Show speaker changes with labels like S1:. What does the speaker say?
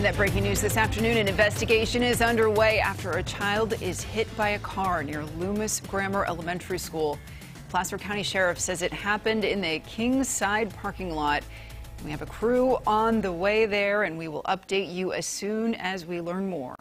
S1: And that breaking news this afternoon, an investigation is underway after a child is hit by a car near Loomis Grammar Elementary School. Placer County Sheriff says it happened in the Kingside parking lot. We have a crew on the way there, and we will update you as soon as we learn more.